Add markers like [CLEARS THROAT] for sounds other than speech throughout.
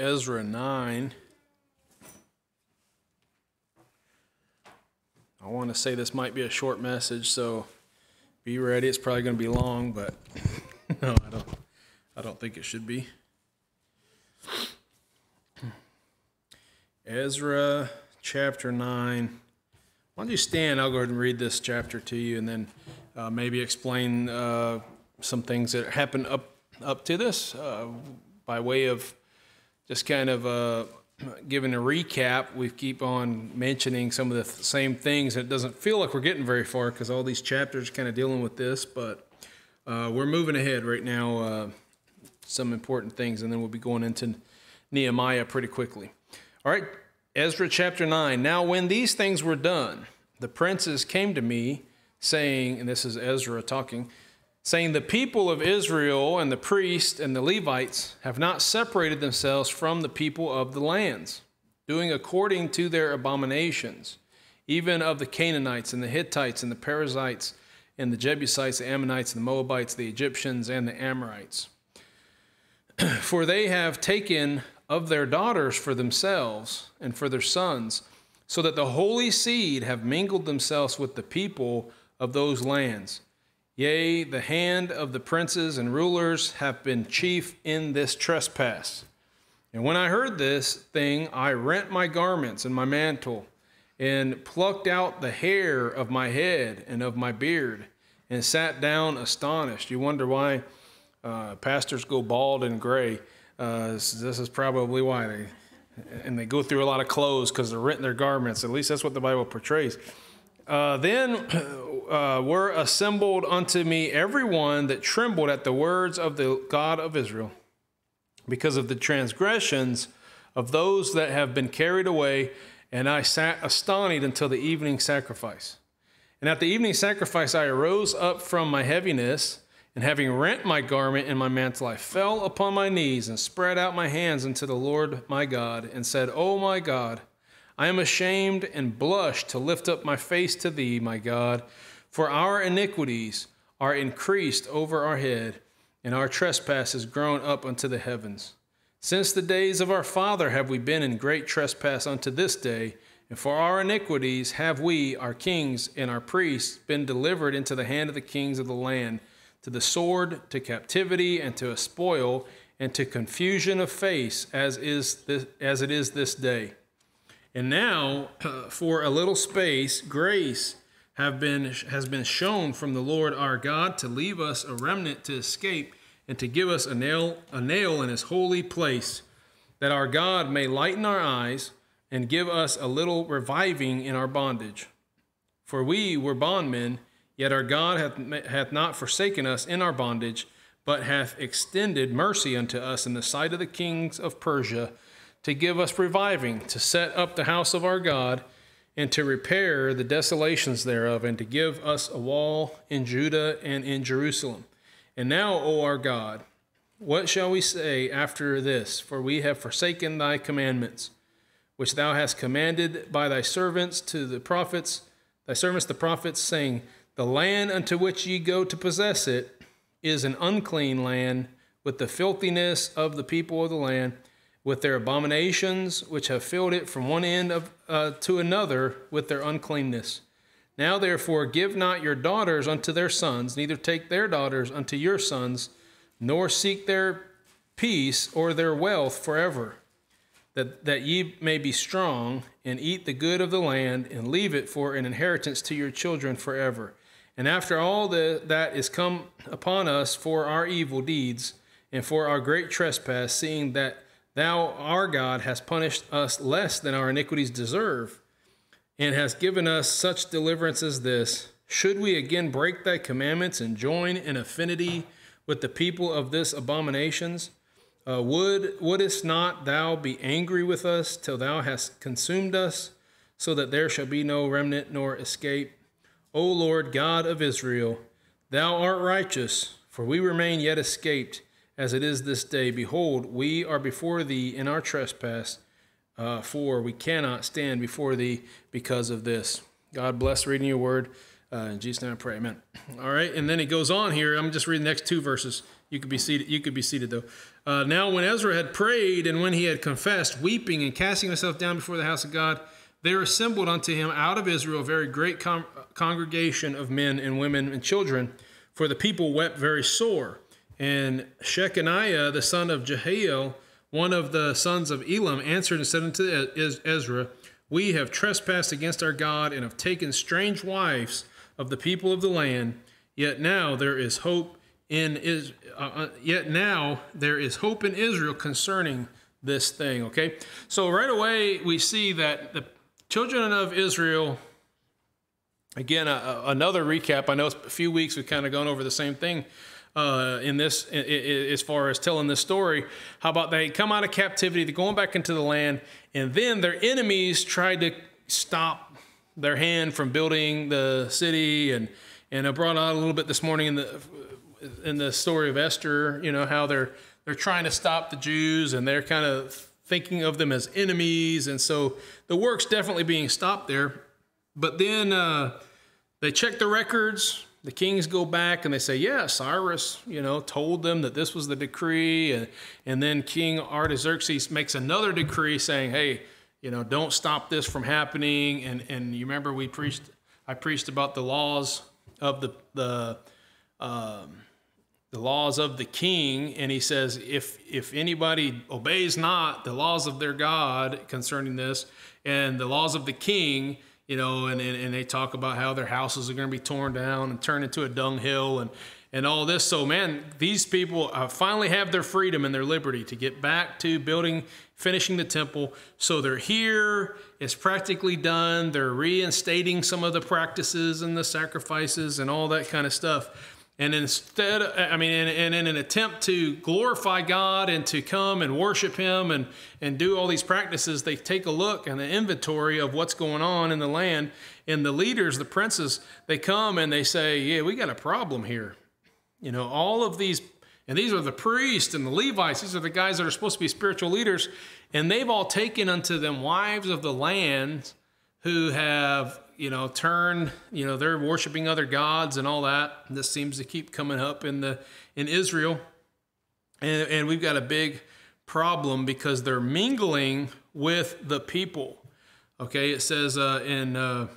Ezra 9. I want to say this might be a short message, so be ready. It's probably going to be long, but [LAUGHS] no, I don't. I don't think it should be. Ezra chapter 9. Why don't you stand? I'll go ahead and read this chapter to you and then uh, maybe explain uh, some things that happened up, up to this uh, by way of just kind of uh, [CLEARS THROAT] giving a recap. We keep on mentioning some of the th- same things. It doesn't feel like we're getting very far because all these chapters kind of dealing with this, but uh, we're moving ahead right now. Uh, some important things, and then we'll be going into Nehemiah pretty quickly. All right, Ezra chapter 9. Now, when these things were done, the princes came to me, saying, and this is Ezra talking, saying, The people of Israel and the priests and the Levites have not separated themselves from the people of the lands, doing according to their abominations, even of the Canaanites and the Hittites and the Perizzites and the Jebusites, the Ammonites, the Moabites, the Egyptians, and the Amorites. [CLEARS THROAT] For they have taken of their daughters for themselves and for their sons, so that the holy seed have mingled themselves with the people of those lands. Yea, the hand of the princes and rulers have been chief in this trespass. And when I heard this thing, I rent my garments and my mantle, and plucked out the hair of my head and of my beard, and sat down astonished. You wonder why uh, pastors go bald and gray. Uh, this, this, is probably why they, and they go through a lot of clothes because they're renting their garments. At least that's what the Bible portrays. Uh, then [CLEARS THROAT] uh, were assembled unto me everyone that trembled at the words of the God of Israel, because of the transgressions of those that have been carried away. And I sat astonished until the evening sacrifice. And at the evening sacrifice, I arose up from my heaviness and having rent my garment and my mantle, I fell upon my knees and spread out my hands unto the Lord my God, and said, O my God, I am ashamed and blush to lift up my face to thee, my God, for our iniquities are increased over our head, and our trespasses grown up unto the heavens. Since the days of our father have we been in great trespass unto this day, and for our iniquities have we, our kings and our priests, been delivered into the hand of the kings of the land to the sword, to captivity, and to a spoil, and to confusion of face, as, is this, as it is this day. And now, [CLEARS THROAT] for a little space, grace have been, has been shown from the Lord our God to leave us a remnant to escape and to give us a nail, a nail in his holy place, that our God may lighten our eyes and give us a little reviving in our bondage. For we were bondmen Yet our God hath, hath not forsaken us in our bondage, but hath extended mercy unto us in the sight of the kings of Persia, to give us reviving, to set up the house of our God, and to repair the desolations thereof, and to give us a wall in Judah and in Jerusalem. And now, O our God, what shall we say after this? For we have forsaken thy commandments, which thou hast commanded by thy servants to the prophets, thy servants the prophets, saying, the land unto which ye go to possess it is an unclean land, with the filthiness of the people of the land, with their abominations, which have filled it from one end of, uh, to another with their uncleanness. Now, therefore, give not your daughters unto their sons, neither take their daughters unto your sons, nor seek their peace or their wealth forever, that, that ye may be strong and eat the good of the land and leave it for an inheritance to your children forever. And after all the, that is come upon us for our evil deeds and for our great trespass, seeing that thou, our God, hast punished us less than our iniquities deserve, and hast given us such deliverance as this, should we again break thy commandments and join in affinity with the people of this abominations? Uh, would wouldest not thou be angry with us till thou hast consumed us, so that there shall be no remnant nor escape? O Lord God of Israel, thou art righteous, for we remain yet escaped, as it is this day. Behold, we are before thee in our trespass, uh, for we cannot stand before thee because of this. God bless reading your word. Uh, in Jesus' name I pray, amen. [CLEARS THROAT] All right, and then he goes on here. I'm just reading the next two verses. You could be seated. You could be seated though. Uh, now, when Ezra had prayed and when he had confessed, weeping and casting himself down before the house of God, there assembled unto him out of Israel a very great congregation of men and women and children, for the people wept very sore. And Shechaniah, the son of Jehiel, one of the sons of Elam, answered and said unto Ezra, We have trespassed against our God and have taken strange wives of the people of the land. Yet now there is hope in is uh, uh, yet now there is hope in Israel concerning this thing. Okay, so right away we see that the children of Israel. Again, uh, another recap. I know it's a few weeks we've kind of gone over the same thing uh, in this in, in, as far as telling this story. How about they come out of captivity, they're going back into the land, and then their enemies tried to stop their hand from building the city. And and I brought out a little bit this morning in the in the story of Esther. You know how they're they're trying to stop the Jews, and they're kind of thinking of them as enemies, and so the work's definitely being stopped there. But then uh, they check the records the kings go back and they say, yeah, Cyrus, you know, told them that this was the decree. And, and then King Artaxerxes makes another decree saying, hey, you know, don't stop this from happening. And, and you remember we preached, I preached about the laws of the, the, um, the laws of the king. And he says, if, if anybody obeys not the laws of their God concerning this and the laws of the king, you know, and, and, and, they talk about how their houses are going to be torn down and turned into a dunghill and, and all this. So, man, these people uh, finally have their freedom and their liberty to get back to building, finishing the temple. So they're here, it's practically done. They're reinstating some of the practices and the sacrifices and all that kind of stuff. And instead, I mean, and, in an attempt to glorify God and to come and worship Him and, and do all these practices, they take a look and the inventory of what's going on in the land. And the leaders, the princes, they come and they say, Yeah, we got a problem here. You know, all of these, and these are the priests and the Levites, these are the guys that are supposed to be spiritual leaders, and they've all taken unto them wives of the land who have you know, turn, you know, they're worshiping other gods and all that. And this seems to keep coming up in the in Israel. And, and we've got a big problem because they're mingling with the people. Okay, it says uh, in uh,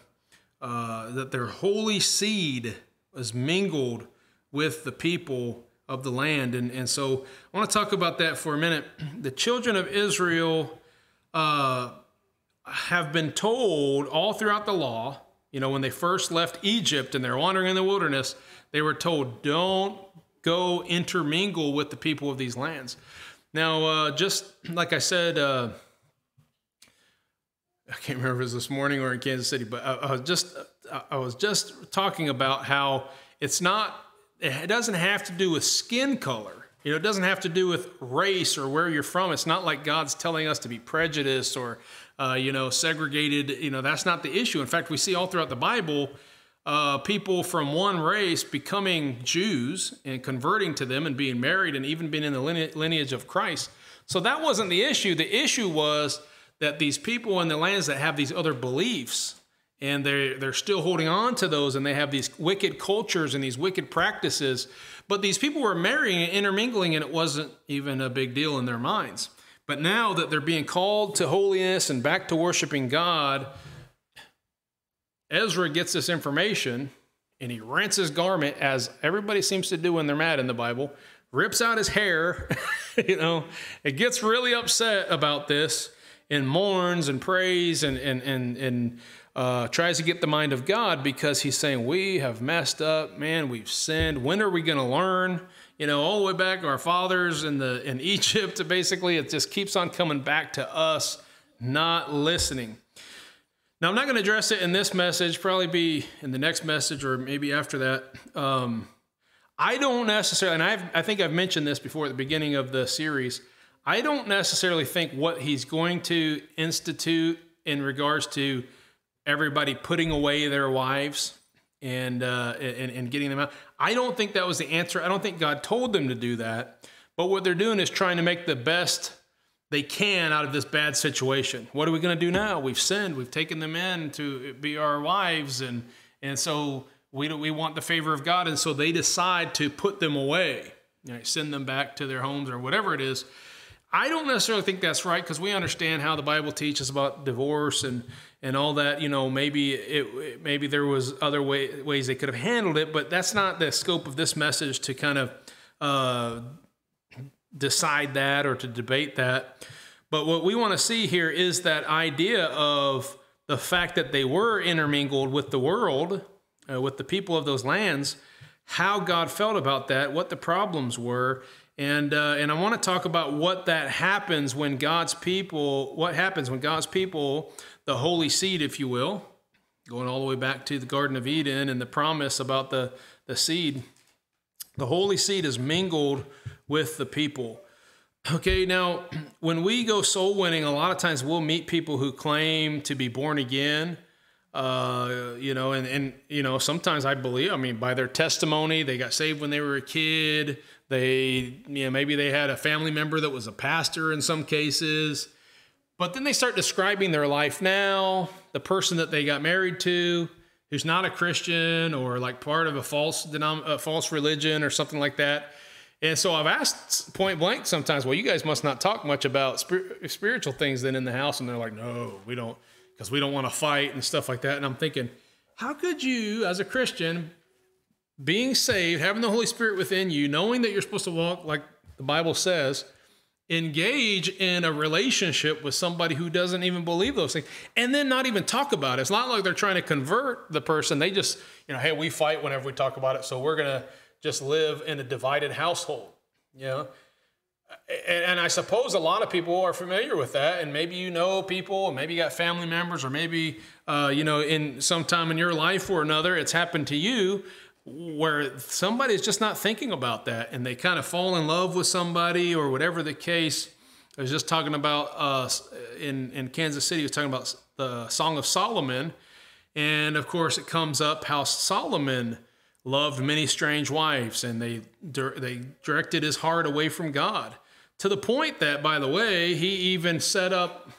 uh, that their holy seed was mingled with the people of the land. And, and so I want to talk about that for a minute. The children of Israel uh, have been told all throughout the law, you know, when they first left Egypt and they're wandering in the wilderness, they were told, don't go intermingle with the people of these lands. Now, uh, just like I said, uh, I can't remember if it was this morning or in Kansas City, but I, I was just I was just talking about how it's not it doesn't have to do with skin color. You know, it doesn't have to do with race or where you're from. It's not like God's telling us to be prejudiced or uh, you know, segregated. You know, that's not the issue. In fact, we see all throughout the Bible uh, people from one race becoming Jews and converting to them and being married and even being in the lineage of Christ. So that wasn't the issue. The issue was that these people in the lands that have these other beliefs and they're, they're still holding on to those and they have these wicked cultures and these wicked practices. But these people were marrying and intermingling and it wasn't even a big deal in their minds. But now that they're being called to holiness and back to worshiping God, Ezra gets this information and he rents his garment, as everybody seems to do when they're mad in the Bible, rips out his hair, [LAUGHS] you know, it gets really upset about this and mourns and prays and, and, and, and uh, tries to get the mind of God because he's saying, We have messed up, man, we've sinned. When are we going to learn? you know, all the way back to our fathers in the in [LAUGHS] Egypt. Basically, it just keeps on coming back to us not listening. Now, I'm not going to address it in this message. Probably be in the next message or maybe after that. Um, I don't necessarily, and I've, I think I've mentioned this before at the beginning of the series. I don't necessarily think what he's going to institute in regards to everybody putting away their wives and, uh, and, and getting them out. I don't think that was the answer. I don't think God told them to do that. But what they're doing is trying to make the best they can out of this bad situation. What are we going to do now? We've sinned. We've taken them in to be our wives, and and so we we want the favor of God, and so they decide to put them away. you know, send them back to their homes or whatever it is. I don't necessarily think that's right because we understand how the Bible teaches about divorce and and all that. You know, maybe it maybe there was other way, ways they could have handled it, but that's not the scope of this message to kind of uh, decide that or to debate that. But what we want to see here is that idea of the fact that they were intermingled with the world, uh, with the people of those lands, how God felt about that, what the problems were, and uh, and I want to talk about what that happens when God's people, what happens when God's people, the holy seed, if you will, going all the way back to the Garden of Eden and the promise about the the seed, the holy seed is mingled with the people. Okay, now when we go soul winning, a lot of times we'll meet people who claim to be born again. Uh, you know, and, and, you know, sometimes I believe, I mean, by their testimony, they got saved when they were a kid. They, you know, maybe they had a family member that was a pastor in some cases. But then they start describing their life now, the person that they got married to, who's not a Christian or like part of a false denom- a false religion or something like that. And so I've asked point blank sometimes, well, you guys must not talk much about spir- spiritual things then in the house. And they're like, no, we don't, because we don't want to fight and stuff like that. And I'm thinking, how could you, as a Christian, being saved, having the Holy Spirit within you, knowing that you're supposed to walk like the Bible says, engage in a relationship with somebody who doesn't even believe those things and then not even talk about it. It's not like they're trying to convert the person. They just, you know, hey, we fight whenever we talk about it. So we're going to just live in a divided household, you know. And, and, I suppose a lot of people are familiar with that, and maybe you know people, and maybe you got family members, or maybe uh, you know in some time in your life or another, it's happened to you where somebody's just not thinking about that, and they kind of fall in love with somebody or whatever the case. I was just talking about uh, in in Kansas City. I was talking about the Song of Solomon, and of course, it comes up how Solomon loved many strange wives, and they they directed his heart away from God to the point that, by the way, he even set up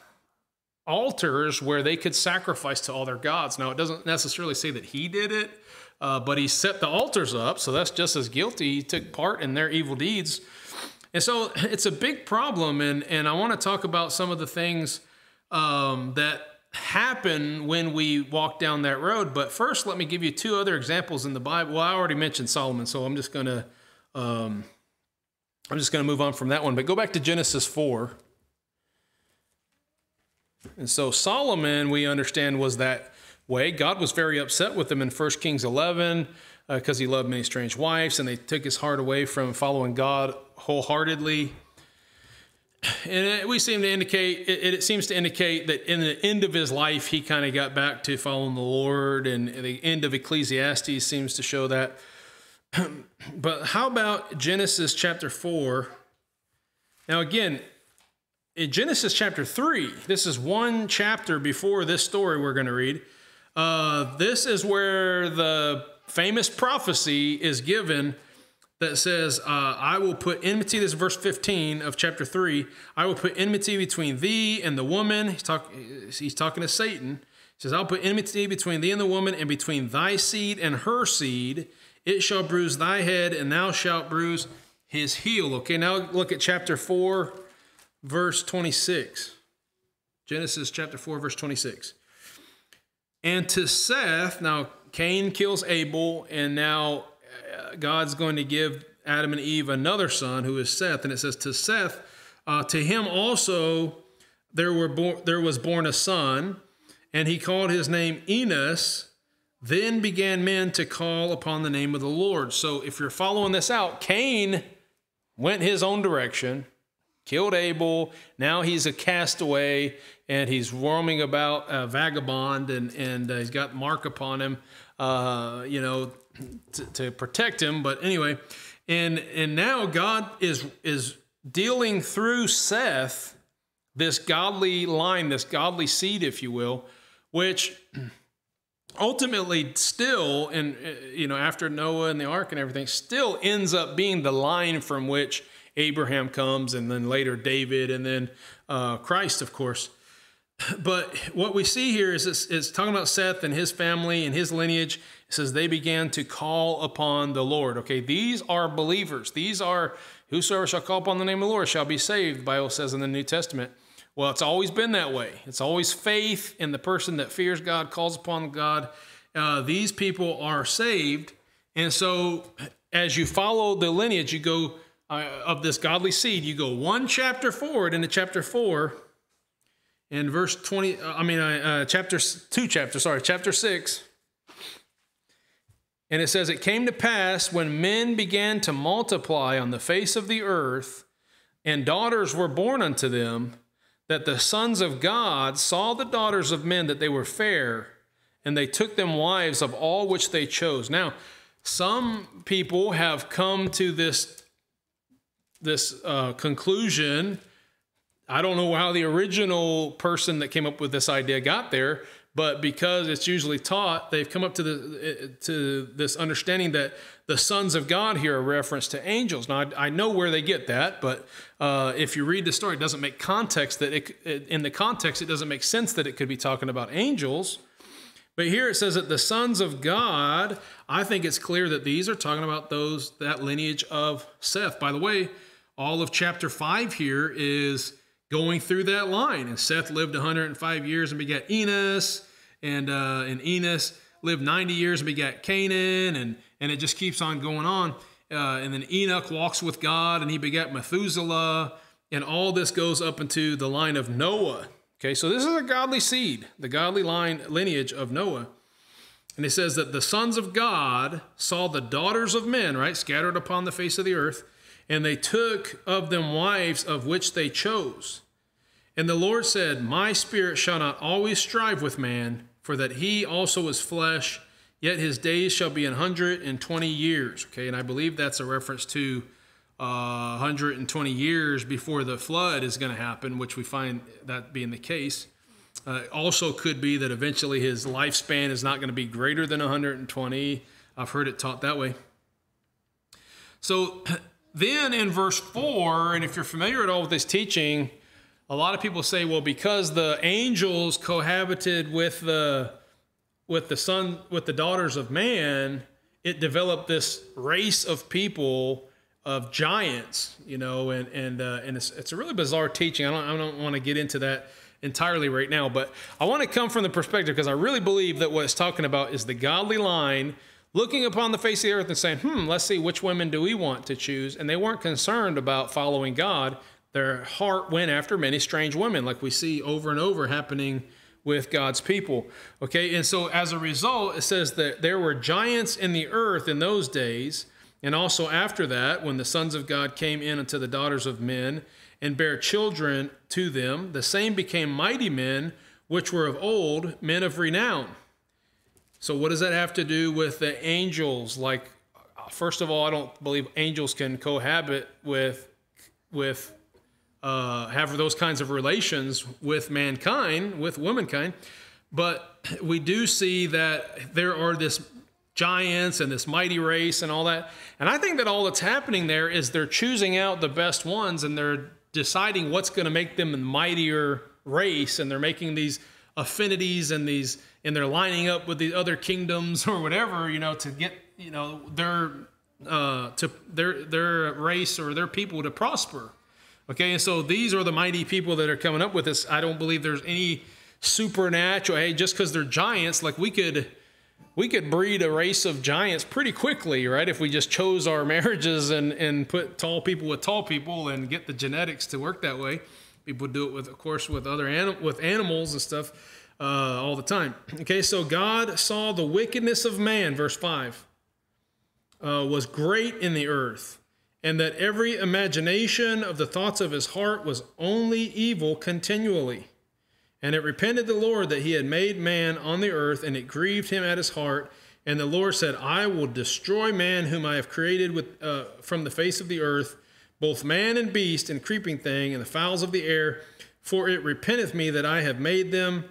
altars where they could sacrifice to all their gods. Now, it doesn't necessarily say that he did it, uh, but he set the altars up, so that's just as guilty. He took part in their evil deeds. And so it's a big problem, and, and I want to talk about some of the things um, that happen when we walk down that road. But first, let me give you two other examples in the Bible. Well, I already mentioned Solomon, so I'm just going to um, I'm just going to move on from that one. But go back to Genesis four. And so Solomon, we understand, was that way. God was very upset with him in 1 Kings 11 because uh, he loved many strange wives, and they took his heart away from following God wholeheartedly and it, we seem to indicate it, it, seems to indicate that in the end of his life he kind of got back to following the lord and the end of ecclesiastes seems to show that [CLEARS THROAT] but how about genesis chapter 4 now again in genesis chapter 3 this is one chapter before this story we're going to read uh, this is where the famous prophecy is given that says, uh, I will put enmity, this is verse 15 of chapter 3, I will put enmity between thee and the woman. He's, talk, he's talking to Satan. He says, I'll put enmity between thee and the woman, and between thy seed and her seed. It shall bruise thy head, and thou shalt bruise his heel. Okay, now look at chapter 4, verse 26. Genesis chapter 4, verse 26. And to Seth, now Cain kills Abel, and now God's going to give Adam and Eve another son who is Seth. And it says, To Seth, uh, to him also there, were there was born a son, and he called his name Enos. Then began men to call upon the name of the Lord. So if you're following this out, Cain went his own direction, killed Abel. Now he's a castaway and he's roaming about a vagabond and, and uh, he's got mark upon him, uh, you know, to, to protect him. But anyway, and and now God is is dealing through Seth this godly line, this godly seed, if you will, which [CLEARS THROAT] ultimately still and you know after Noah and the ark and everything still ends up being the line from which Abraham comes and then later David and then uh, Christ of course [LAUGHS] but what we see here is it's, it's, talking about Seth and his family and his lineage. It says they began to call upon the Lord. Okay, these are believers. These are whosoever shall call upon the name of the Lord shall be saved, the Bible says in the New Testament. Well, it's always been that way. It's always faith in the person that fears God, calls upon God. Uh, these people are saved. And so as you follow the lineage, you go uh, of this godly seed, you go one chapter forward into chapter four in verse 20, uh, I mean, uh, uh, chapter, two chapters, sorry, chapter 6. And it says, It came to pass when men began to multiply on the face of the earth, and daughters were born unto them, that the sons of God saw the daughters of men that they were fair, and they took them wives of all which they chose. Now, some people have come to this, this uh, conclusion I don't know how the original person that came up with this idea got there, but because it's usually taught, they've come up to the to this understanding that the sons of God here are reference to angels. Now I, I know where they get that, but uh, if you read the story, it doesn't make context that it, it, in the context it doesn't make sense that it could be talking about angels. But here it says that the sons of God. I think it's clear that these are talking about those that lineage of Seth. By the way, all of chapter five here is going through that line. And Seth lived 105 years and begat Enos, and uh, and Enos lived 90 years and begat Cainan, and and it just keeps on going on. Uh, and then Enoch walks with God, and he begat Methuselah, and all this goes up into the line of Noah. Okay, so this is a godly seed, the godly line lineage of Noah. And it says that the sons of God saw the daughters of men, right, scattered upon the face of the earth, and they took of them wives of which they chose. And the Lord said, My spirit shall not always strive with man, for that he also is flesh, yet his days shall be an hundred and twenty years. Okay, and I believe that's a reference to uh, 120 years before the flood is going to happen, which we find that being the case. Uh, also, could be that eventually his lifespan is not going to be greater than 120. I've heard it taught that way. So then in verse 4, and if you're familiar at all with this teaching, a lot of people say, well, because the angels cohabited with the with the son with the daughters of man, it developed this race of people of giants, you know, and and uh, and it's, it's a really bizarre teaching. I don't I don't want to get into that entirely right now, but I want to come from the perspective because I really believe that what it's talking about is the godly line looking upon the face of the earth and saying, hmm, let's see which women do we want to choose. And they weren't concerned about following God. Their heart went after many strange women, like we see over and over happening with God's people. Okay, and so as a result, it says that there were giants in the earth in those days, and also after that, when the sons of God came in unto the daughters of men and bare children to them, the same became mighty men, which were of old, men of renown. So, what does that have to do with the angels? Like, first of all, I don't believe angels can cohabit with, with, uh, have those kinds of relations with mankind, with womankind. But we do see that there are this giants and this mighty race and all that. And I think that all that's happening there is they're choosing out the best ones and they're deciding what's going to make them a mightier race. And they're making these affinities and these and they're lining up with the other kingdoms or whatever, you know, to get, you know, their uh, to their their race or their people to prosper. Okay, and so these are the mighty people that are coming up with this. I don't believe there's any supernatural. Hey, just because they're giants, like we could we could breed a race of giants pretty quickly, right? If we just chose our [LAUGHS] marriages and and put tall people with tall people and get the genetics to work that way. People do it with, of course, with other anim- with animals and stuff uh, all the time. Okay, so God saw the wickedness of man, verse 5, uh, was great in the earth, and that every imagination of the thoughts of his heart was only evil continually. And it repented the Lord that he had made man on the earth, and it grieved him at his heart. And the Lord said, I will destroy man whom I have created with, uh, from the face of the earth, both man and beast and creeping thing, and the fowls of the air, for it repenteth me that I have made them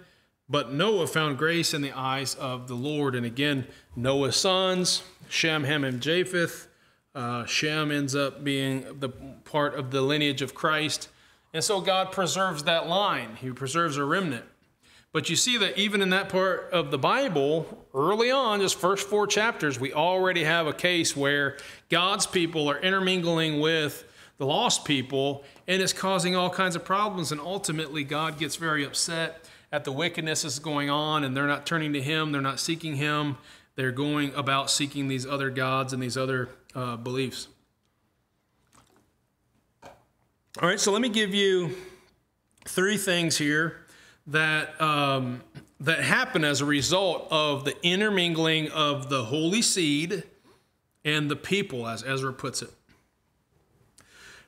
but Noah found grace in the eyes of the Lord. And again, Noah's sons, Shem, Ham, and Japheth. Uh, Shem ends up being the part of the lineage of Christ. And so God preserves that line. He preserves a remnant. But you see that even in that part of the Bible, early on, just first four chapters, we already have a case where God's people are intermingling with the lost people and it's causing all kinds of problems. And ultimately, God gets very upset at the wickedness that's going on and they're not turning to Him, they're not seeking Him, they're going about seeking these other gods and these other uh, beliefs. All right, so let me give you three things here that um, that happen as a result of the intermingling of the holy seed and the people, as Ezra puts it.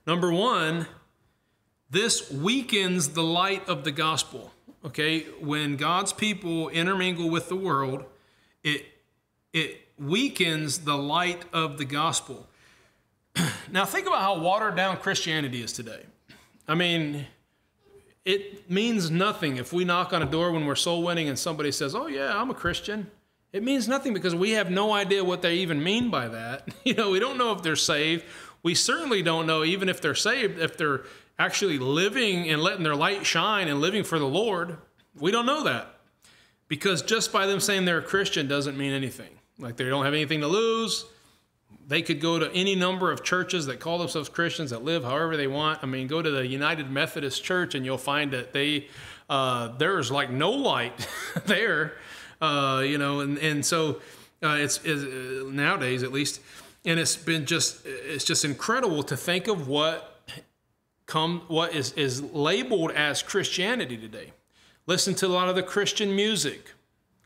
Number one, this weakens the light of the gospel. Okay, when God's people intermingle with the world, it it weakens the light of the gospel. [CLEARS THROAT] now think about how watered down Christianity is today. I mean, it means nothing if we knock on a door when we're soul winning and somebody says, Oh, yeah, I'm a Christian. It means nothing because we have no idea what they even mean by that. [LAUGHS] You know, we don't know if they're saved. We certainly don't know, even if they're saved, if they're actually living and letting their light shine and living for the Lord. We don't know that because just by them saying they're a Christian doesn't mean anything. Like they don't have anything to lose they could go to any number of churches that call themselves Christians that live however they want. I mean, go to the United Methodist Church and you'll find that they uh, there's like no light [LAUGHS] there, uh, you know, and and so uh, it's, it's uh, nowadays at least, and it's been just it's just incredible to think of what come what is is labeled as Christianity today. Listen to a lot of the Christian music,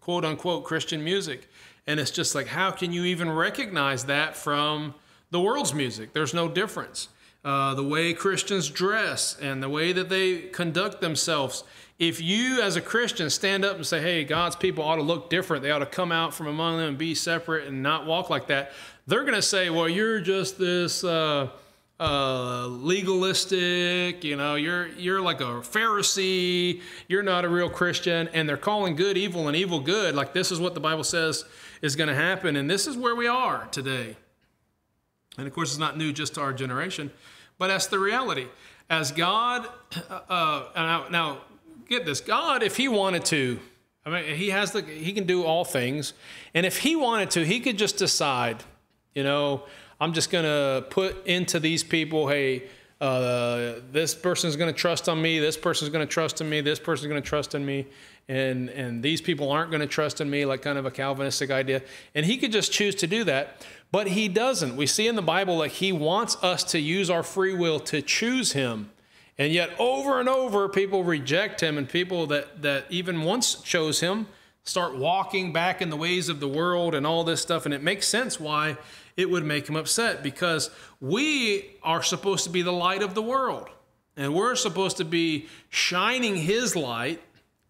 quote unquote Christian music and it's just like, how can you even recognize that from the world's music? There's no difference. Uh, the way Christians dress and the way that they conduct themselves. If you, as a Christian, stand up and say, hey, God's people ought to look different, they ought to come out from among them and be separate and not walk like that, they're going to say, well, you're just this. Uh, uh, legalistic. You know, you're you're like a Pharisee. You're not a real Christian, and they're calling good evil and evil good. Like this is what the Bible says is going to happen, and this is where we are today. And of course, it's not new just to our generation, but that's the reality. As God, uh, uh now, now get this, God, if He wanted to, I mean, He has the He can do all things, and if He wanted to, He could just decide, you know I'm just going to put into these people, hey, uh, this person is going to trust on me, this person is going to trust in me, this person is going to trust in me, and, and these people aren't going to trust in me, like kind of a Calvinistic idea. And he could just choose to do that, but he doesn't. We see in the Bible that he wants us to use our free will to choose him. And yet, over and over, people reject him, and people that, that even once chose him start walking back in the ways of the world and all this stuff. And it makes sense why it would make him upset because we are supposed to be the light of the world. And we're supposed to be shining his light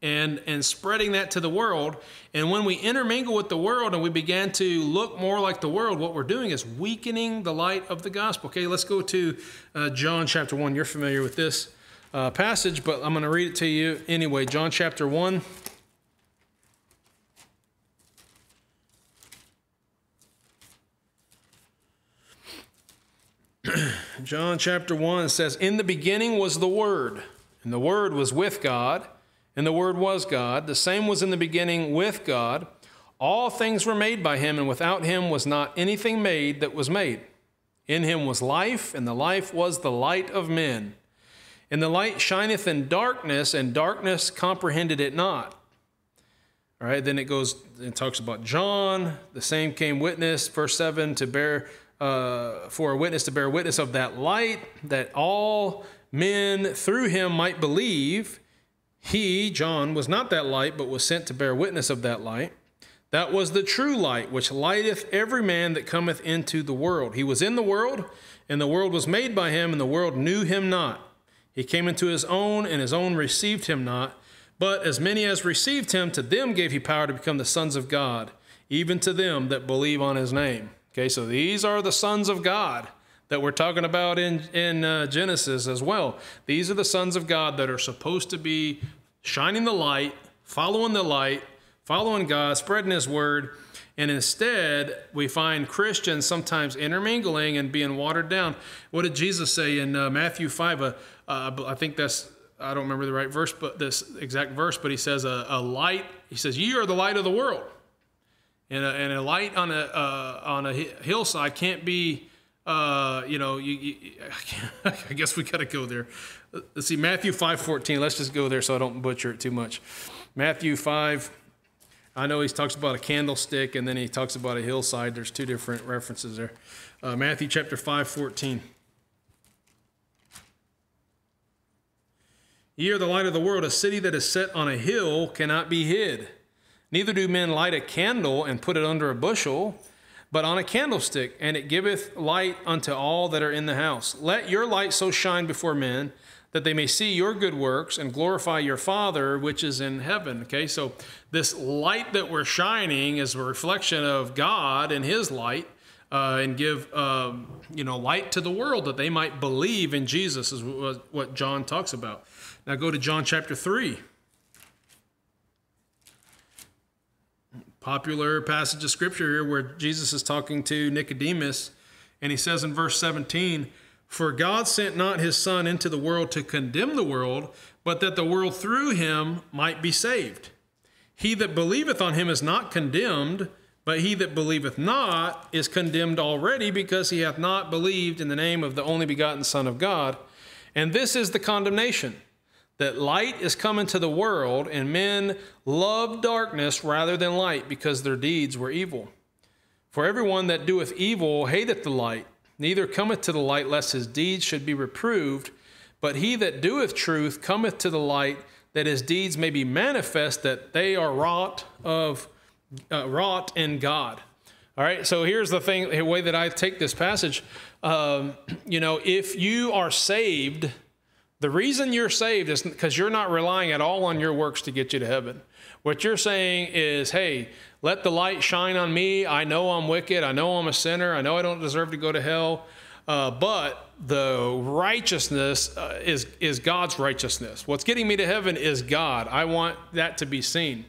and, and spreading that to the world. And when we intermingle with the world and we began to look more like the world, what we're doing is weakening the light of the gospel. Okay, let's go to uh, John chapter 1. You're familiar with this uh, passage, but I'm going to read it to you anyway. John chapter 1. [CLEARS THROAT] John chapter 1 says, In the beginning was the Word, and the Word was with God, and the Word was God. The same was in the beginning with God. All things were made by him, and without him was not anything made that was made. In him was life, and the life was the light of men. And the light shineth in darkness, and darkness comprehended it not. All right, then it goes and talks about John. The same came witness, verse 7, to bear uh, for a witness to bear witness of that light, that all men through him might believe. He, John, was not that light, but was sent to bear witness of that light. That was the true light, which lighteth every man that cometh into the world. He was in the world, and the world was made by him, and the world knew him not. He came into his own, and his own received him not. But as many as received him, to them gave he power to become the sons of God, even to them that believe on his name. Okay, so these are the sons of God that we're talking about in, in uh, Genesis as well. These are the sons of God that are supposed to be shining the light, following the light, following God, spreading His word. And instead, we find Christians sometimes intermingling and being watered down. What did Jesus say in uh, Matthew 5? Uh, uh, I think that's I don't remember the right verse, but this exact verse, but he says a, a light. He says, "You are the light of the world," and a, and a light on a uh, on a hillside can't be. Uh, you know, you, you, [LAUGHS] I guess we got to go there. Let's see, Matthew five fourteen. Let's just go there so I don't butcher it too much. Matthew five. I know he talks about a candlestick and then he talks about a hillside. There's two different references there. Uh, Matthew chapter 5, 14. Ye are the light of the world. A city that is set on a hill cannot be hid. Neither do men light a candle and put it under a bushel, but on a candlestick, and it giveth light unto all that are in the house. Let your light so shine before men that they may see your good works and glorify your Father which is in heaven. Okay, so this light that we're shining is a reflection of God and His light. Uh, and give um, you know light to the world that they might believe in Jesus is what John talks about. Now go to John chapter 3. Popular passage of scripture here where Jesus is talking to Nicodemus, and he says in verse 17, For God sent not his Son into the world to condemn the world, but that the world through him might be saved. He that believeth on him is not condemned, but he that believeth not is condemned already, because he hath not believed in the name of the only begotten Son of God. And this is the condemnation that light is come into the world, and men love darkness rather than light because their deeds were evil. For everyone that doeth evil hateth the light, neither cometh to the light lest his deeds should be reproved. But he that doeth truth cometh to the light, that his deeds may be manifest, that they are wrought of uh, wrought in God. All right. So here's the thing: the way that I take this passage. Um, you know, if you are saved the reason you're saved is because you're not relying at all on your works to get you to heaven. What you're saying is, hey, let the light shine on me. I know I'm wicked. I know I'm a sinner. I know I don't deserve to go to hell. Uh, but the righteousness uh, is, is God's righteousness. What's getting me to heaven is God. I want that to be seen.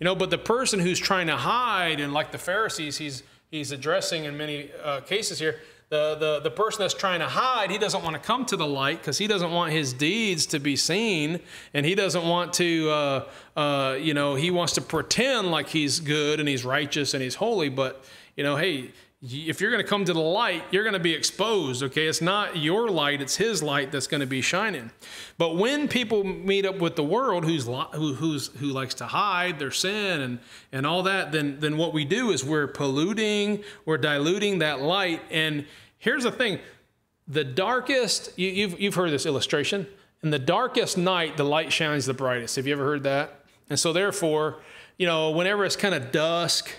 You know, but the person who's trying to hide, and like the Pharisees, he's, he's addressing in many uh, cases here, the, the, the person that's trying to hide, he doesn't want to come to the light because he doesn't want his deeds to be seen. And he doesn't want to, uh, uh, you know, he wants to pretend like he's good and he's righteous and he's holy. But, you know, hey, if you're going to come to the light, you're going to be exposed, okay? It's not your light, it's his light that's going to be shining. But when people meet up with the world who's who, who's who likes to hide their sin and and all that, then then what we do is we're polluting, we're diluting that light. And here's the thing, the darkest you, you've you've heard this illustration. In the darkest night, the light shines the brightest. Have you ever heard that? And so therefore, you know, whenever it's kind of dusk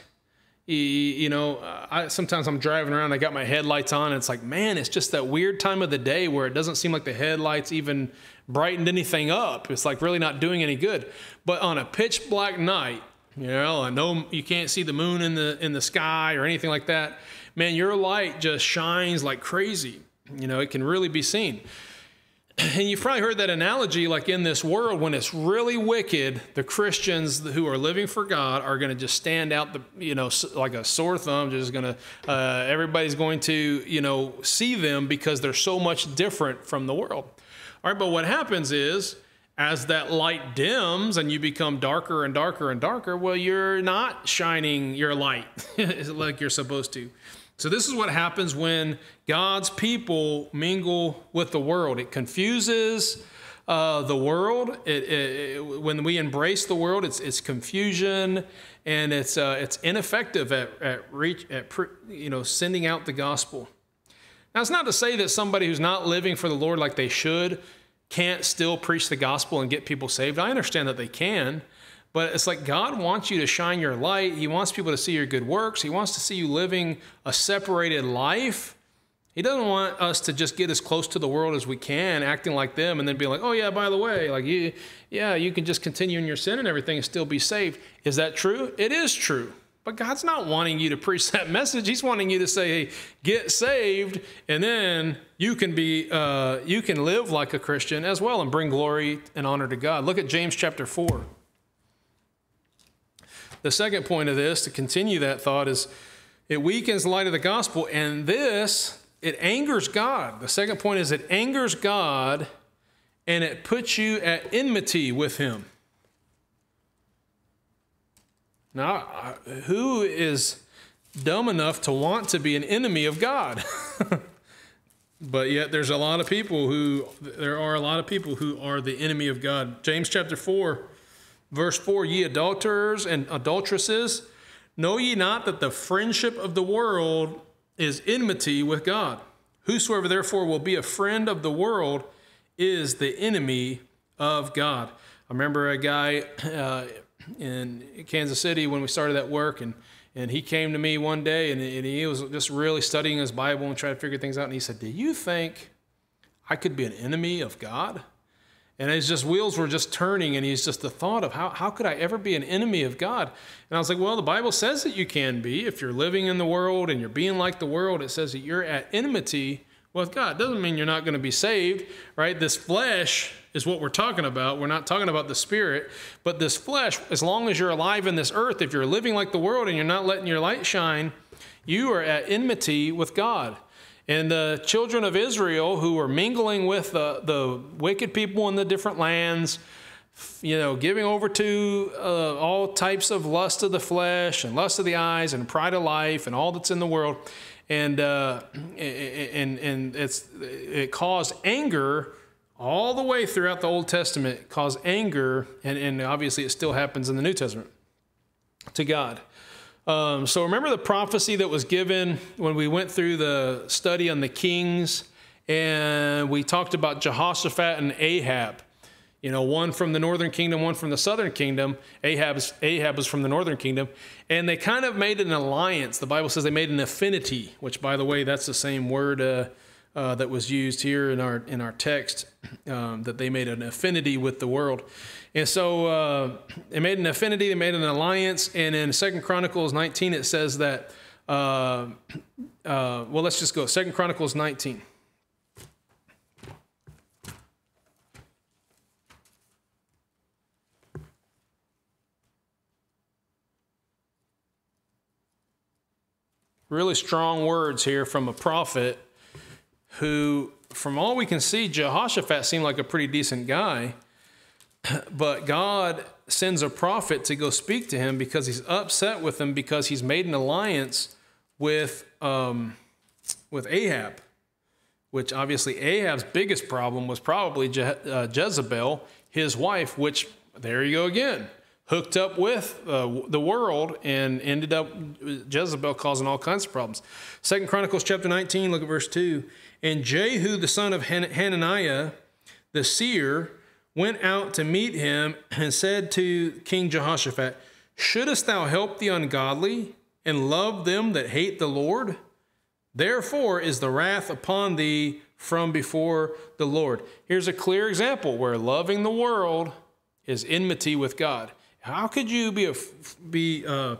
you know, I, sometimes I'm driving around, I got my headlights on, and it's like, man, it's just that weird time of the day where it doesn't seem like the headlights even brightened anything up. It's like really not doing any good. But on a pitch black night, you know, I know you can't see the moon in the in the sky or anything like that. Man, your light just shines like crazy. You know, it can really be seen. [CLEARS THROAT] And you've probably heard that analogy like in this world, when it's really wicked, the Christians who are living for God are going to just stand out, the, you know, like a sore thumb, just going to, uh, everybody's going to, you know, see them because they're so much different from the world. All right, but what happens is, as that light dims and you become darker and darker and darker, well, you're not shining your light [LAUGHS] like you're supposed to. So, this is what happens when God's people mingle with the world. It confuses uh, the world. It, it, it, when we embrace the world, it's, it's confusion and it's, uh, it's ineffective at, at, reach, at you know, sending out the gospel. Now, it's not to say that somebody who's not living for the Lord like they should can't still preach the gospel and get people saved. I understand that they can. But it's like God wants you to shine your light. He wants people to see your good works. He wants to see you living a separated life. He doesn't want us to just get as close to the world as we can, acting like them, and then be like, oh, yeah, by the way, like, you, yeah, you can just continue in your sin and everything and still be saved. Is that true? It is true. But God's not wanting you to preach [LAUGHS] that message. He's wanting you to say, hey, get saved, and then you can be, uh, you can live like a Christian as well and bring glory and honor to God. Look at James chapter 4. The second point of this, to continue that thought, is it weakens the light of the gospel, and this, it angers God. The second point is it angers God and it puts you at enmity with him. Now, who is dumb enough to want to be an enemy of God? [LAUGHS] but yet there's a lot of people who there are a lot of people who are the enemy of God. James chapter 4 verse 4 ye adulterers and adulteresses know ye not that the friendship of the world is enmity with God. Whosoever therefore will be a friend of the world is the enemy of God. I remember a guy uh, in Kansas City when we started that work, and, and he came to me one day and, and he was just really studying his Bible and trying to figure things out. And he said, Do you think I could be an enemy of God? And his just wheels were just turning, and he's just the thought of how, how could I ever be an enemy of God? And I was like, well, the Bible says that you can be. If you're living in the world and you're being like the world, it says that you're at enmity with God. Doesn't mean you're not going to be saved, right? This flesh is what we're talking about. We're not talking about the spirit, but this flesh, as long as you're alive in this earth, if you're living like the world and you're not letting your light shine, you are at enmity with God. And the children of Israel who were mingling with the, the wicked people in the different lands, you know, giving over to uh, all types of lust of the flesh and lust of the eyes and pride of life and all that's in the world. And, uh, and, and it's, it caused anger all the way throughout the Old Testament, caused anger, and, and obviously it still happens in the New Testament, to God. Um, so remember the prophecy that was given when we went through the study on the kings, and we talked about Jehoshaphat and Ahab. You know, one from the northern kingdom, one from the southern kingdom. Ahab's, Ahab was from the northern kingdom. And they kind of made an alliance. The Bible says they made an affinity, which, by the way, that's the same word uh, uh, that was used here in our, in our text, um, that they made an affinity with the world. And so uh, they made an affinity, they made an alliance. And in Second Chronicles 19, it says that, uh, uh, well, let's just go. Second Chronicles 19. really strong words here from a prophet who, from all we can see, Jehoshaphat seemed like a pretty decent guy. But God sends a prophet to go speak to him because he's upset with him because he's made an alliance with, um, with Ahab, which obviously Ahab's biggest problem was probably Je- uh, Jezebel, his wife, which, there you go again hooked up with uh, the world and ended up Jezebel causing all kinds of problems. Second Chronicles chapter 19, look at verse 2. And Jehu, the son of Han- Hananiah, the seer, went out to meet him and said to King Jehoshaphat, Shouldest thou help the ungodly and love them that hate the Lord? Therefore is the wrath upon thee from before the Lord. Here's a clear example where loving the world is enmity with God. How could you be a be? Uh,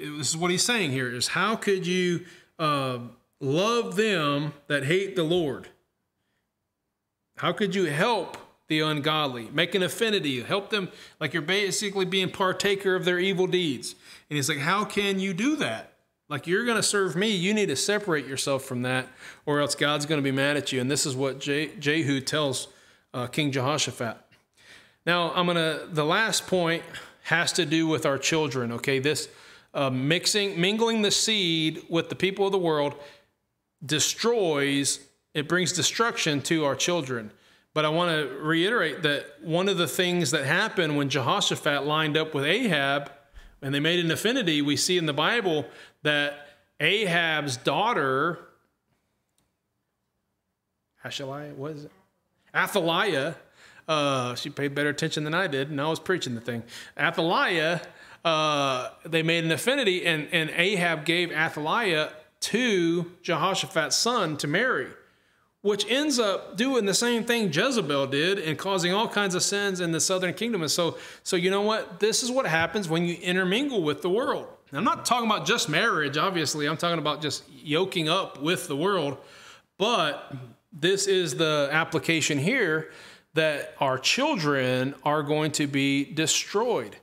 this is what he's saying here: is how could you uh, love them that hate the Lord? How could you help the ungodly, make an affinity, help them like you're basically being partaker of their evil deeds? And he's like, how can you do that? Like you're going to serve me, you need to separate yourself from that, or else God's going to be mad at you. And this is what Jehu tells uh, King Jehoshaphat. Now I'm going to the last point has to do with our children, okay? This uh, mixing, mingling the seed with the people of the world destroys, it brings destruction to our children. But I want to reiterate that one of the things that happened when Jehoshaphat lined up with Ahab and they made an affinity, we see in the Bible that Ahab's daughter, Ashaliah, it? Athaliah, uh, she paid better attention than I did, and I was preaching the thing. Athaliah, uh, they made an affinity, and, and Ahab gave Athaliah to Jehoshaphat's son to marry, which ends up doing the same thing Jezebel did and causing all kinds of sins in the southern kingdom. And so, so you know what? This is what happens when you intermingle with the world. I'm not talking about just marriage, obviously. I'm talking about just yoking up with the world. But this is the application here that our children are going to be destroyed.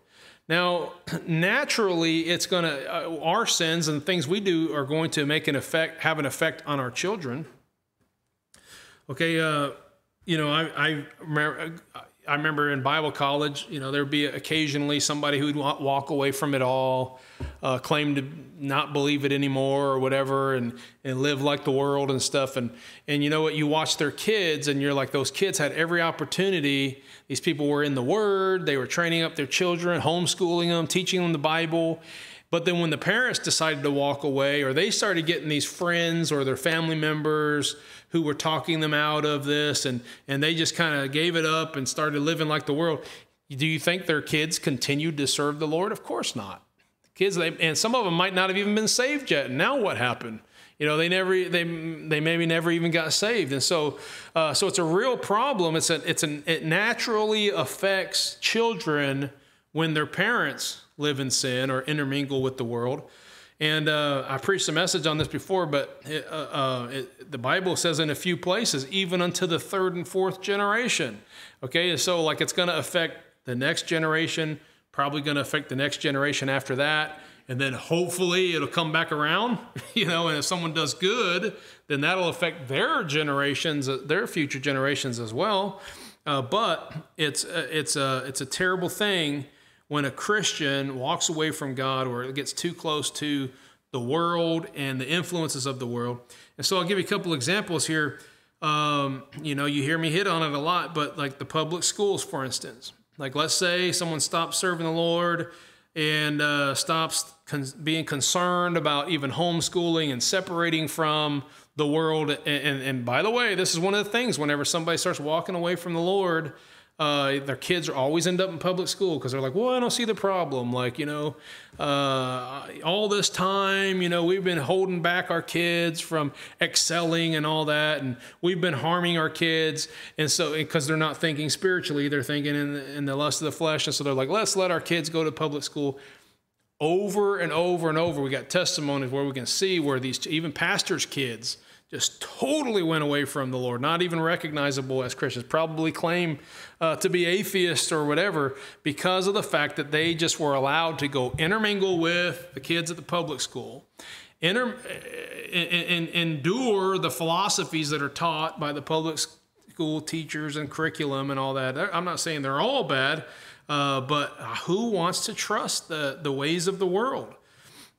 Now, [CLEARS THROAT] naturally, it's going to, uh, our sins and things we do are going to make an effect, have an effect on our children. Okay, uh, you know, I, I remember. I remember in Bible college, you know, there'd be occasionally somebody who'd walk away from it all, uh, claim to not believe it anymore or whatever, and, and live like the world and stuff. And, and you know what? You watch their kids, and you're like, those kids had every opportunity. These people were in the Word, they were training up their children, homeschooling them, teaching them the Bible. But then when the parents decided to walk away, or they started getting these friends or their family members who were talking them out of this, and, and they just kind of gave it up and started living like the world, do you think their kids continued to serve the Lord? Of course not. Kids, they, and some of them might not have even been saved yet. Now what happened? You know, they never, they, they maybe never even got saved, and so, uh, so it's a real problem. It's a, it's an, it naturally affects children when their parents live in sin or intermingle with the world. And uh, I preached a message on this before, but it, uh, uh, it, the Bible says in a few places, even unto the third and fourth generation. Okay, so like it's going to affect the next generation, probably going to affect the next generation after that, and then hopefully it'll come back around. [LAUGHS] You know, and if someone does good, then that'll affect their generations, uh, their future generations as well. Uh, but it's uh, it's a it's a terrible thing when a Christian walks away from God or gets too close to the world and the influences of the world. And so I'll give you a couple examples here. Um, you know, you hear me hit on it a lot, but like the public schools, for instance. Like, let's say someone stops serving the Lord and uh, stops con- being concerned about even homeschooling and separating from the world. And, and, and by the way, this is one of the things whenever somebody starts walking away from the Lord, uh, their kids are always end up in public school because they're like, well, I don't see the problem. Like, you know, uh, all this time, you know, we've been holding back our kids from excelling and all that, and we've been harming our kids. And so, because they're not thinking spiritually, they're thinking in the, in the lust of the flesh. And so they're like, let's let our kids go to public school. Over and over and over, we got testimonies where we can see where these, even pastors' kids, just totally went away from the Lord, not even recognizable as Christians, probably claim uh, to be atheists or whatever because of the fact that they just were allowed to go intermingle with the kids at the public school, inter- and, endure the philosophies that are taught by the public school teachers and curriculum and all that. I'm not saying they're all bad, uh, but who wants to trust the, the ways of the world?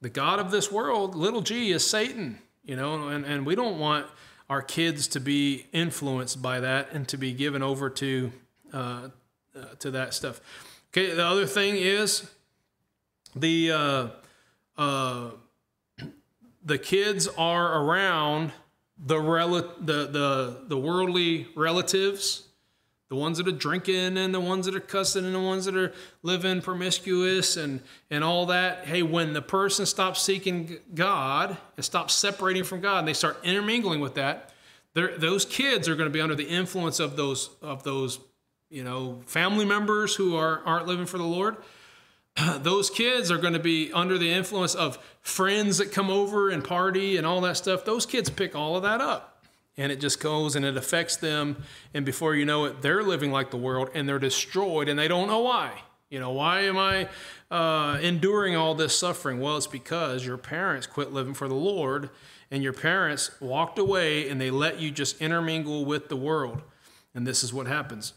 The God of this world, little g, is Satan you know, and, and we don't want our kids to be influenced by that and to be given over to uh, uh, to that stuff. Okay, the other thing is the uh, uh, the kids are around the rel- the the the worldly relatives the ones that are drinking and the ones that are cussing and the ones that are living promiscuous and, and all that. Hey, when the person stops seeking God and stops separating from God and they start intermingling with that, those kids are going to be under the influence of those of those you know family members who are aren't living for the Lord. [CLEARS THROAT] Those kids are going to be under the influence of friends that come over and party and all that stuff. Those kids pick all of that up and it just goes and it affects them and before you know it they're living like the world and they're destroyed and they don't know why. You know why am i uh, enduring all this suffering? Well it's because your parents quit living for the lord and your parents walked away and they let you just intermingle with the world. And this is what happens.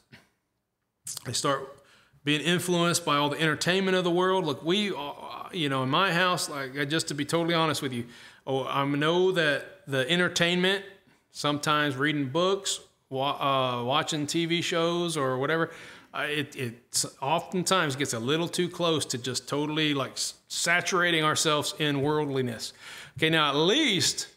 They start being influenced by all the entertainment of the world. Look we uh, you know in my house like just to be totally honest with you oh, i know that the entertainment sometimes reading books, wa- uh, watching TV shows or whatever. Uh, it, it oftentimes gets a little too close to just totally like saturating ourselves in worldliness. Okay, now at least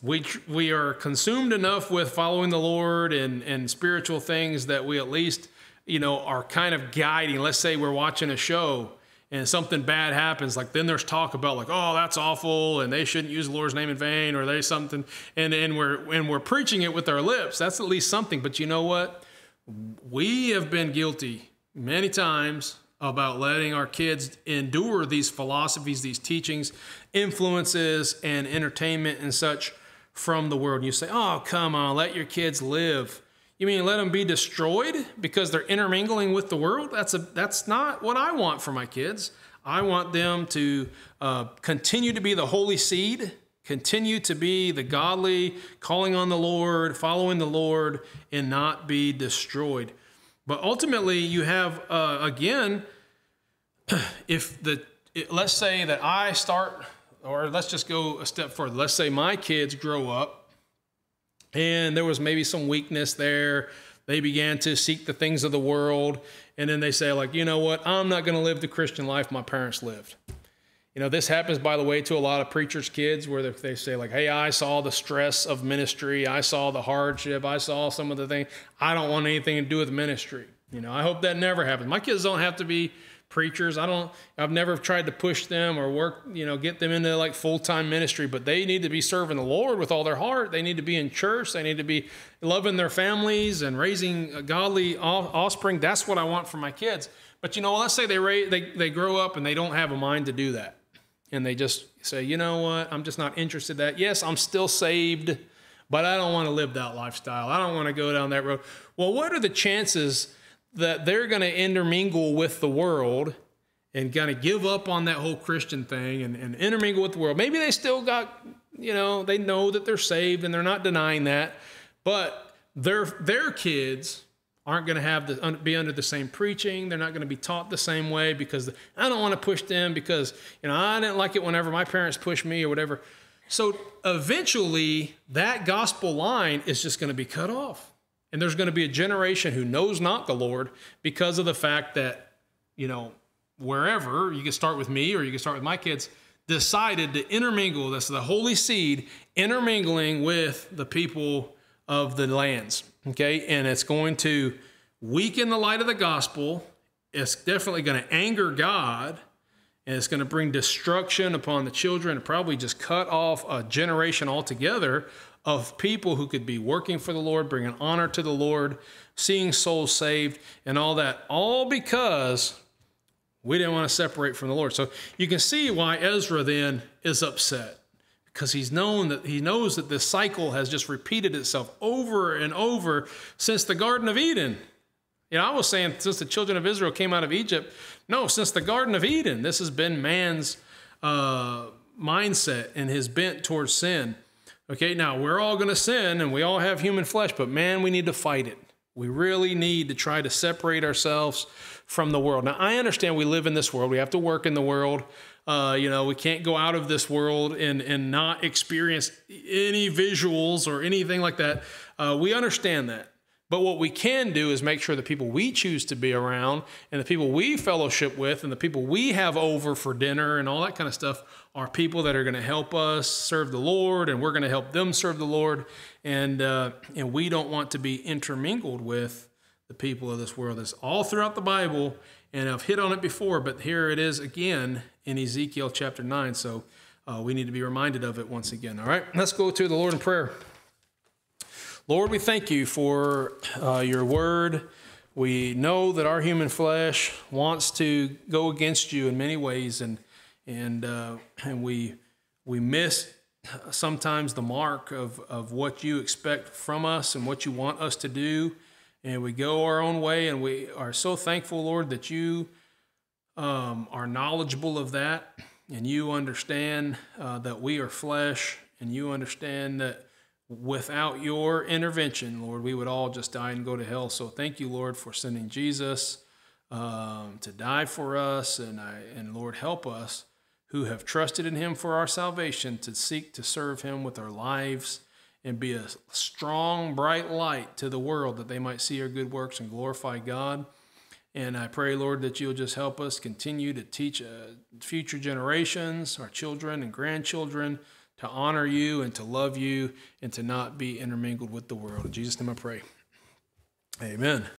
we we are consumed enough with following the Lord and and spiritual things that we at least you know are kind of guiding. Let's say we're watching a show and something bad happens, like then there's talk about like, oh, that's awful, and they shouldn't use the Lord's name in vain, or they something, and and we're and we're preaching it with our lips. That's at least something. But you know what? We have been guilty many times about letting our kids endure these philosophies, these teachings, influences, and entertainment and such from the world. And you say, oh, come on, let your kids live. You mean let them be destroyed because they're intermingling with the world? That's a that's not what I want for my kids. I want them to uh, continue to be the holy seed, Continue to be the godly, calling on the Lord, following the Lord, and not be destroyed. But ultimately, you have, uh, again, [CLEARS THROAT] if the, let's say that I start, or let's just go a step further. Let's say my kids grow up and there was maybe some weakness there. They began to seek the things of the world. And then they say, like, you know what? I'm not going to live the Christian life my parents lived. You know, this happens, by the way, to a lot of preachers' kids where they say, like, hey, I saw the stress of ministry. I saw the hardship. I saw some of the things. I don't want anything to do with ministry. You know, I hope that never happens. My kids don't have to be preachers. I don't, I've never tried to push them or work, you know, get them into like full time ministry, but they need to be serving the Lord with all their heart. They need to be in church. They need to be loving their families and raising a godly offspring. That's what I want for my kids. But, you know, let's say they, raise, they, they grow up and they don't have a mind to do that and they just say, you know what, I'm just not interested in that. Yes, I'm still saved, but I don't want to live that lifestyle. I don't want to go down that road. Well, what are the chances that they're going to intermingle with the world and kind of give up on that whole Christian thing and, and intermingle with the world? Maybe they still got, you know, they know that they're saved and they're not denying that, but their their kids aren't going to have the, be under the same preaching. They're not going to be taught the same way because I don't want to push them because you know I didn't like it whenever my parents pushed me or whatever. So eventually, that gospel line is just going to be cut off, and there's going to be a generation who knows not the Lord because of the fact that you know wherever you can start with me or you can start with my kids decided to intermingle. That's the holy seed intermingling with the people of the lands. Okay, and it's going to weaken the light of the gospel. It's definitely going to anger God, and it's going to bring destruction upon the children and probably just cut off a generation altogether of people who could be working for the Lord, bringing honor to the Lord, seeing souls saved, and all that, all because we didn't want to separate from the Lord. So you can see why Ezra then is upset because he's known that he knows that this cycle has just repeated itself over and over since the Garden of Eden. You know, I was saying since the children of Israel came out of Egypt, no, since the Garden of Eden, this has been man's uh, mindset and his bent towards sin. Okay, now we're all going to sin and we all have human flesh, but man, we need to fight it. We really need to try to separate ourselves from the world. Now, I understand we live in this world, we have to work in the world. Uh, you know, we can't go out of this world and, and not experience any visuals or anything like that. Uh, we understand that. But what we can do is make sure the people we choose to be around and the people we fellowship with and the people we have over for dinner and all that kind of stuff are people that are going to help us serve the Lord and we're going to help them serve the Lord. And, uh, and we don't want to be intermingled with the people of this world. It's all throughout the Bible, and I've hit on it before, but here it is again in Ezekiel chapter 9. So uh, we need to be reminded of it once again. All right, let's go to the Lord in prayer. Lord, we thank you for uh, your word. We know that our human flesh wants to go against you in many ways, and and uh, and we we miss sometimes the mark of of what you expect from us and what you want us to do, and we go our own way. And we are so thankful, Lord, that you um, are knowledgeable of that and you understand uh, that we are flesh and you understand that without your intervention, Lord, we would all just die and go to hell. So thank you, Lord, for sending Jesus um, to die for us. And, I, and Lord, help us who have trusted in him for our salvation to seek to serve him with our lives and be a strong, bright light to the world that they might see our good works and glorify God. And I pray, Lord, that you'll just help us continue to teach uh, future generations, our children and grandchildren, to honor you and to love you and to not be intermingled with the world. In Jesus' name I pray. Amen.